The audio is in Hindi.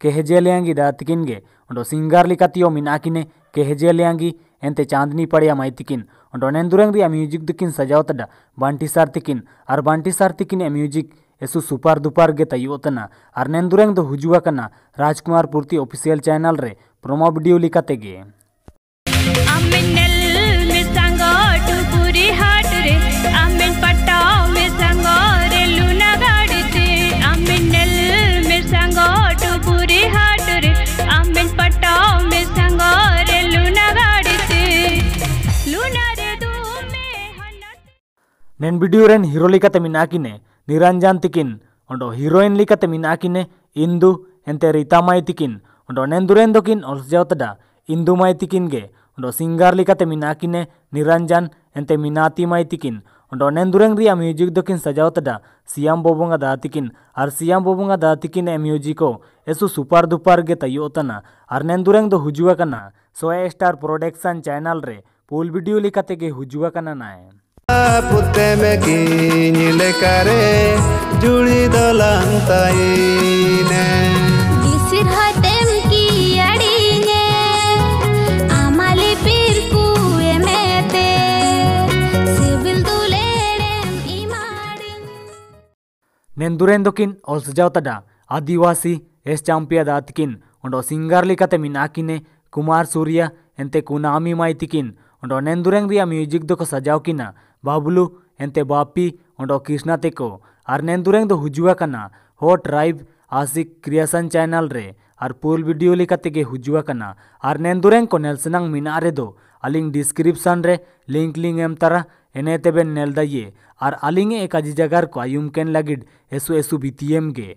कहजेलियांगी दातकिन गे उन्डो सिंगारली कतियो मिनाकिने कहजेलियांगी एंते चांदनी पड़िया माइतिकिन, उन्डो नेंदुरंग दिया म्यूज़िक दिकिन सजावतड बांटी सार्तिकिन अर बांटी सार्तिकिन ए म्यूज़िक एसु सुपार दुपार गे तयोतना अर नेंदुरंग दो हुजुआ कना राजकुमार पूर्ति ऑफिशियल चैनल रे, प्रोमो वीडियो लिखाते गे। नैन वीडियो रेन हिरो मिनाकिने निरंजन तकिन ओंडो हिरोइन लिखते मिनाकिने इंदु एंते रीता माई तक ओंडो नेंदुरेन दोकिन और जेवतडा इंदु माई तिकिन गे सिंगार लिखते मिनाकिने निरंजन एनते मिनाती माई तक ओंडो नेंदुरेन रिया म्यूज़िक दोकिन सजावतडा सियाम बोबुंगा दा तिकिन आर सियाम बोबा दा तक ए म्यूजिको एसु सुपर दुपर गे तयोतना आर नेंदुरेन दो हुजुवा कना स्टार प्रोडक्शन चैनल रे पूल वीडियो लिखते गे हुजुवा putemekini lekare juli dolantaine disir hatem ki adine amale pirku emete sivil dulerem imadin nendurendokin olsjautada adivasi एस चांपियाद आतिकिन उंडो सिंगारली कते मिनाकिने कुमार सूर्या एंते कुनामी माइतिकिन उंडो नेंदुरेंग दिया म्यूज़िक दो को सजाओ किना बाबुलु एनते बापी ओडो कृष्णा तेको आर नेंदुरें दो हुजुआकना हो ट्राइब आसी क्रियासन चैनल रे आर पुल वीडियो लेकाते हुजुआकना आर नेंदुरें को नेलसनांग मीनारे दो अलिंग डिस्क्रिप्शन रे लिंक लिंग एम तरह एने तेबे नेल दाइए आर अलिंग एक आजी जगार को आयुमकेन लगिड एसु एसु बीतीएम गे